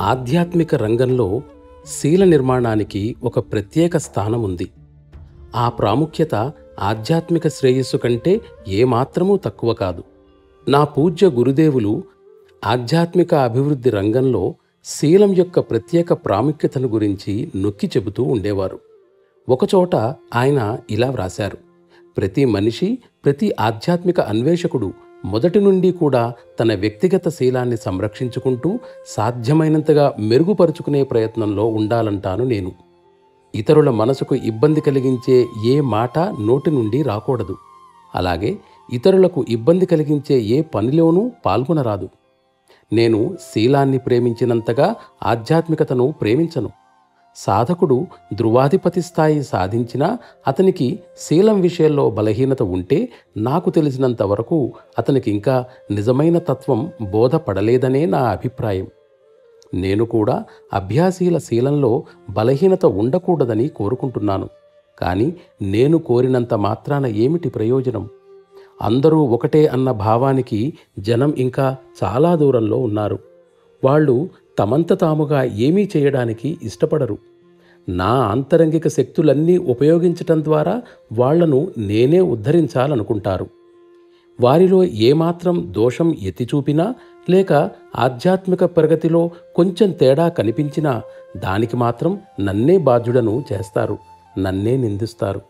ఆధ్యాత్మిక రంగంలో శీల నిర్మాణానికి ఒక ప్రత్యేక స్థానం ఉంది ఆ ప్రాముఖ్యత ఆధ్యాత్మిక శ్రేయస్సు కంటే ఏమాత్రమూ తక్కువ కాదు. నా పూజ్య గురుదేవులు ఆధ్యాత్మిక అభివృద్ధి రంగంలో శీలం యొక్క ప్రత్యేక ప్రాముఖ్యతను గురించి నొక్కి చెబుతూ ఉండేవారు. ఒకచోట ఆయన ఇలా వ్రాశారు ప్రతి మనిషి ప్రతి ఆధ్యాత్మిక అన్వేషకుడు మొదటి నుండి కూడా తన వ్యక్తిగత శీలాన్ని సంరక్షించుకుంటూ సాధ్యమైనంతగా మెరుగుపరుచుకునే ప్రయత్నంలో ఉండాలంటాను నేను. ఇతరుల మనసుకు ఇబ్బంది కలిగించే ఏ మాట నోటి నుండి రాకూడదు. అలాగే ఇతరులకు ఇబ్బంది కలిగించే ఏ పనిలోనూ పాల్గొనరాదు. నేను శీలాన్ని ప్రేమించినంతగా ఆధ్యాత్మికతను ప్రేమించను. సాధకుడు ధృవాధిపతి స్థాయి సాధించినా అతనికి శీలం విషయంలో బలహీనత ఉంటే నాకు తెలిసినంత వరకు అతనికి ఇంకా నిజమైన తత్వం బోధపడలేదనే నా అభిప్రాయం. నేను కూడా అభ్యాసీల శీలంలో బలహీనత ఉండకూడదని కోరుకుంటున్నాను. కానీ నేను కోరినంత మాత్రాన ఏమిటి ప్రయోజనం? అందరూ ఒకటే అన్న భావానికి జనం ఇంకా చాలా దూరంలో ఉన్నారు. వాళ్ళు తమంత తాముగా ఏమీ చేయడానికి ఇష్టపడరు. నా ఆంతరంగిక శక్తులన్నీ ఉపయోగించటం ద్వారా వాళ్ళను నేనే ఉద్ధరించాలనుకుంటారు. వారిలో ఏమాత్రం దోషం ఎత్తి చూపినా లేక ఆధ్యాత్మిక ప్రగతిలో కొంచెం తేడా కనిపించినా దానికి మాత్రం నన్నే బాధ్యుడను చేస్తారు నన్నే నిందిస్తారు.